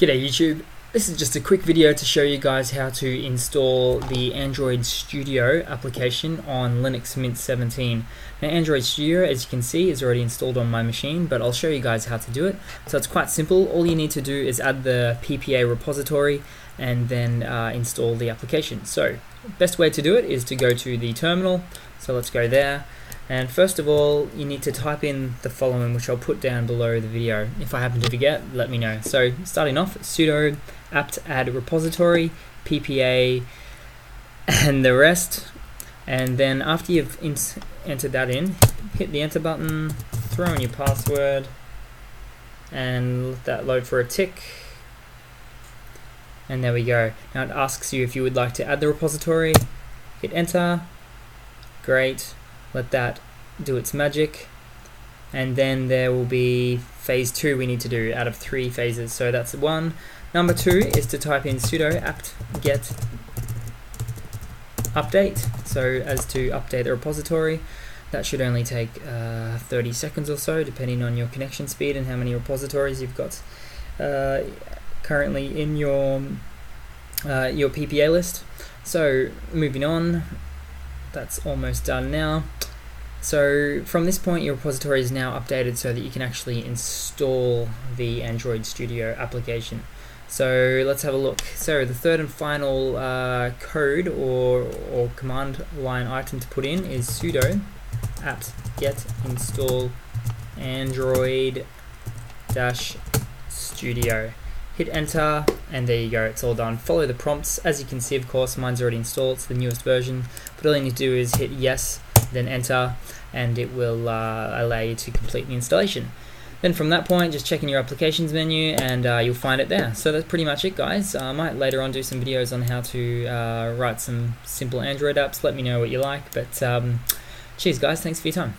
G'day YouTube. This is just a quick video to show you guys how to install the Android Studio application on Linux Mint 17. Now Android Studio, as you can see, is already installed on my machine, but I'll show you guys how to do it. So it's quite simple. All you need to do is add the PPA repository and then uh, install the application. So best way to do it is to go to the terminal. So let's go there. And first of all, you need to type in the following, which I'll put down below the video. If I happen to forget, let me know. So starting off, sudo apt add repository, ppa, and the rest. And then after you've entered that in, hit the enter button, throw in your password, and let that load for a tick. And there we go. Now it asks you if you would like to add the repository. Hit enter. Great let that do its magic and then there will be phase two we need to do out of three phases. So that's one. Number two is to type in sudo apt get update. So as to update the repository that should only take uh, 30 seconds or so depending on your connection speed and how many repositories you've got uh, currently in your uh, your PPA list. So moving on. That's almost done now. So from this point your repository is now updated so that you can actually install the Android Studio application. So let's have a look. So the third and final uh, code or, or command line item to put in is sudo apt get install android dash studio hit enter and there you go it's all done. Follow the prompts. As you can see of course mine's already installed it's the newest version. But all you need to do is hit yes then enter and it will uh, allow you to complete the installation. Then from that point just check in your applications menu and uh, you'll find it there. So that's pretty much it guys. Uh, I might later on do some videos on how to uh, write some simple Android apps. Let me know what you like but um, cheers guys. Thanks for your time